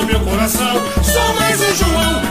Sobre a cabeça coroa de paz.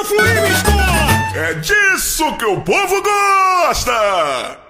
Deixa fluir! É disso que o povo gosta!